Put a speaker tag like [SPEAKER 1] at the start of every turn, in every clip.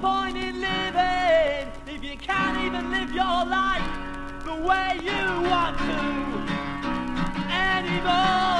[SPEAKER 1] point in living if you can't even live your life the way you want to anymore?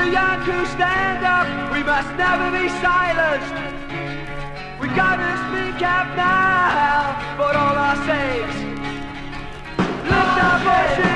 [SPEAKER 1] the young who stand up, we must never be silenced. We gotta speak up now for all our sakes. Lift our voices.